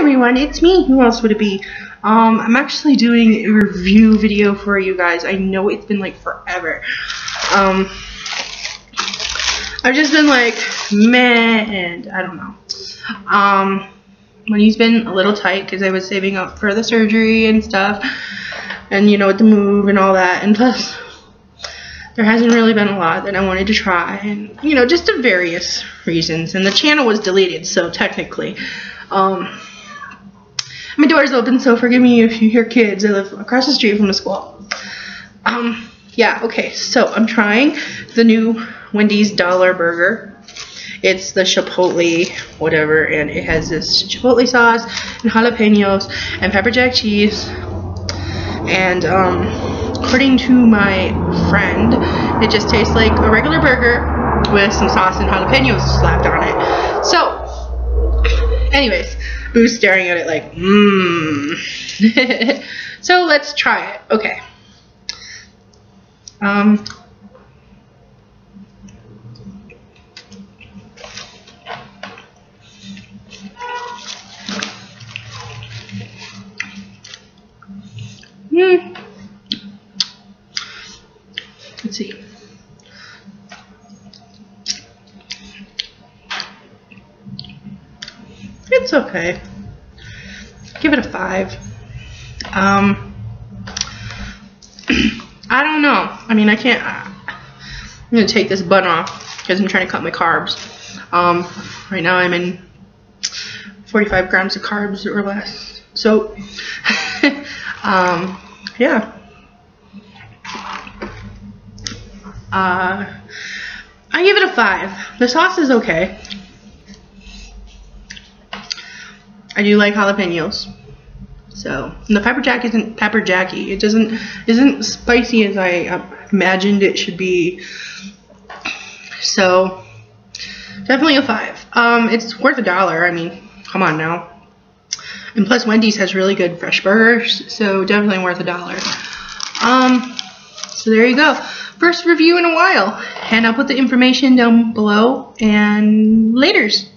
everyone, it's me. Who else would it be? Um, I'm actually doing a review video for you guys. I know it's been like forever. Um, I've just been like, meh, and I don't know. Um, money's been a little tight because I was saving up for the surgery and stuff, and you know, with the move and all that, and plus, there hasn't really been a lot that I wanted to try, and you know, just various reasons. And the channel was deleted, so technically, um, my door's open, so forgive me if you hear kids. I live across the street from the school. Um, yeah, okay, so I'm trying the new Wendy's Dollar Burger. It's the Chipotle whatever, and it has this Chipotle sauce and jalapenos and pepper jack cheese. And um, according to my friend, it just tastes like a regular burger with some sauce and jalapenos slapped on it. So, anyways, Boo's staring at it like, mmm. so let's try it. Okay. Um, Hmm. Let's see. It's okay. Give it a five. Um, I don't know. I mean, I can't. I'm gonna take this bun off because I'm trying to cut my carbs. Um, right now I'm in 45 grams of carbs or less. So, um, yeah. Uh, I give it a five. The sauce is okay. I do like jalapenos. So the pepper jack isn't pepper jacky. It doesn't isn't spicy as I imagined it should be. So definitely a five. Um, it's worth a dollar. I mean, come on now. And plus Wendy's has really good fresh burgers, so definitely worth a dollar. Um, so there you go. First review in a while. And I'll put the information down below and laters.